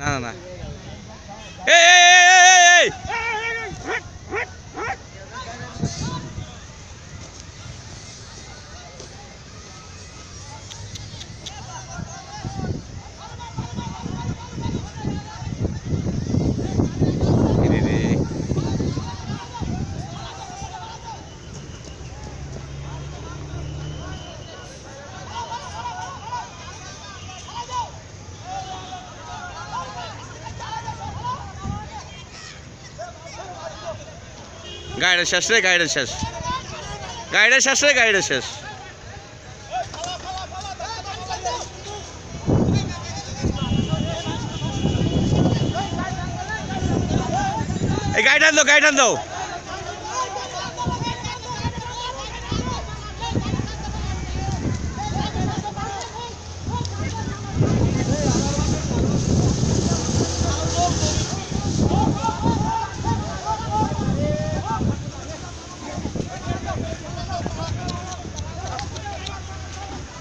না না না এই এই, এই, এই, এই, এই! রে রে। গাড়িটা শেষ রে গাড়িটা শেষ। গাড়িটা শেষ রে গাড়িটা শেষ। এই দাও গাড়িটা দাও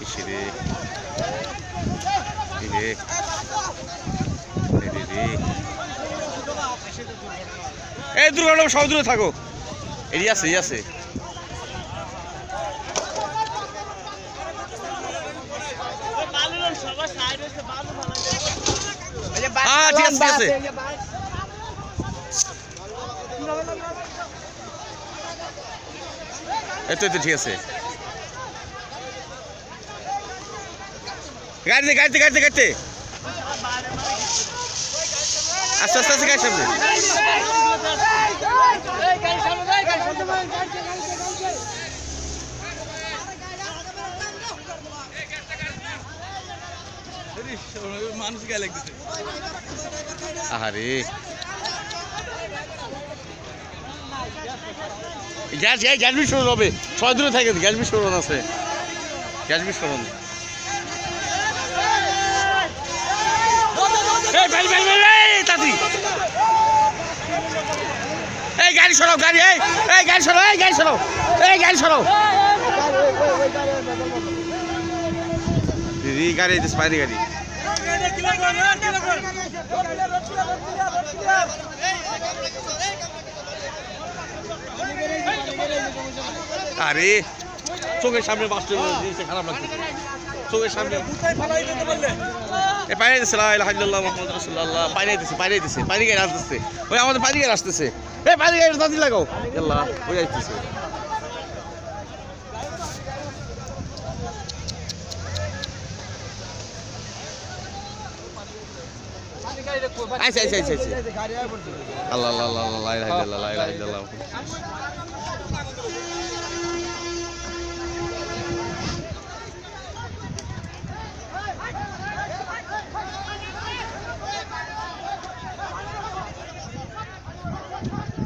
ইসে রে এই রে এই দুর্ঘটনা সব দূরে থাকো। এই আছে এই আছে। ঠিক আছে। গাড়িতে গাড়িতে গাড়িতে গাড়িতে। আস্তে আস্তে আস্তে গাড়ি সামনে। আহারে। গ্যাস গ্যাস গ্যাস বিস্ফোরণ হবে। ছয় দূরে থাকে, গ্যাস বিস্ফোরণ আছে। গ্যাস বিস্ফোরণ। এই ভাই ভাই ভাই এই তাড়াতাড়ি। এই গাড়ি সরাও গাড়ি এই এই গাড়ি সরাও এই গাড়ি সরাও এই গাড়ি সরাও। দিদি গাড়ি বাইরে গাড়ি। আরে চোখের সামনে বাস্ট খারাপ লাগছে। চোখের সামনে। রাসূলুল্লাহ। পানি দিচ্ছে পানি গায়ে আসতেছে ওই আমাদের পানি গায়ে আসতেছে এই পানি দাদি লাগাও আল্লাহ ওই আসতেছে আইছে আইছে আইছে আইছে। আল্লাহ আল্লাহ আল্লাহ আল্লাহ, লা ইলাহা ইল্লাল্লাহ লা ইলাহা ইল্লাল্লাহ এ, ঠিক আছে তাহলে ইসি রে ভিত্তি গিয়া লাগছে হ্যাঁ খালি দিয়ে ভিত্তি হ্যাঁ এই ভিতরে গেছে না? আচ্ছা আচ্ছা আচ্ছা আর কাম হলো না ওনালা পানিও বারো না রে আরে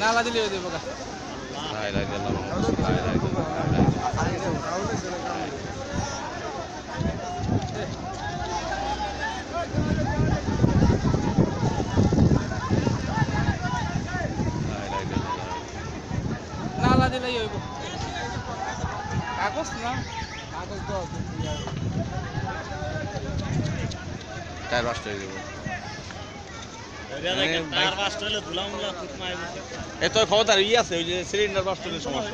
লা ইলাহা ইল্লাল্লাহ লা ইলাহা ইল্লাল্লাহ লা ইলাহা ইল্লাল্লাহ নালা দিলেই হইব কাগজ না? কাগজ তো টায়ার বাস্ট হয়ে যাবে এ তো খবরদার ই আছে ওই যে সিলিন্ডার বাস্ট হলে সমস্যা।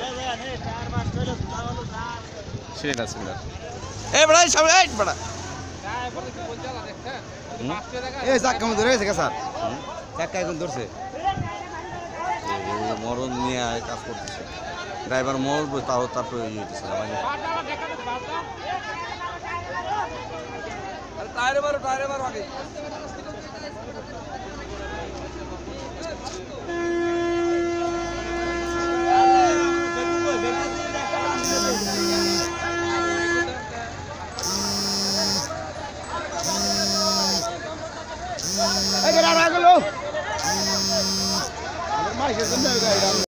Cylinder cylinder. বড়া এই সামনে এই বড়া। চাক্কা মধ্যে রয়েছে স্যার? চাক্কা এখন ধরছে। মরণ নিয়ে কাজ করতেছে। ড্রাইভার মরবে তাও তারপরে ইয়ে হইতেছে। टायर मारो टायर मारो आगे। अगर आगे लो। माशे समझाएगा